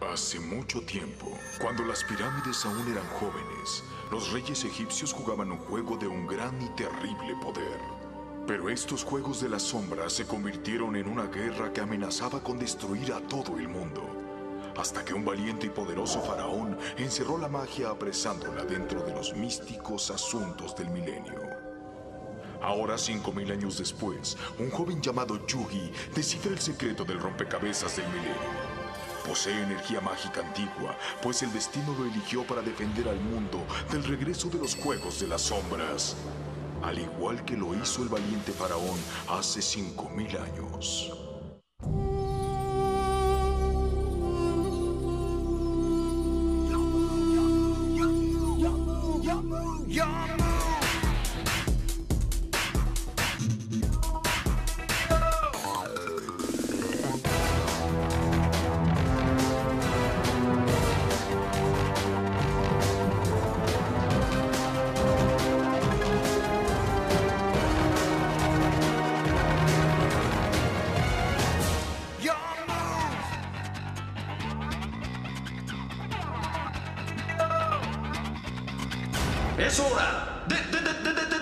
Hace mucho tiempo, cuando las pirámides aún eran jóvenes, los reyes egipcios jugaban un juego de un gran y terrible poder. Pero estos juegos de la sombra se convirtieron en una guerra que amenazaba con destruir a todo el mundo. Hasta que un valiente y poderoso faraón encerró la magia apresándola dentro de los místicos asuntos del milenio. Ahora, cinco mil años después, un joven llamado Yugi descifra el secreto del rompecabezas del milenio. Posee energía mágica antigua, pues el destino lo eligió para defender al mundo del regreso de los Juegos de las Sombras. Al igual que lo hizo el valiente faraón hace cinco mil años. Es hora de, de- de- de- de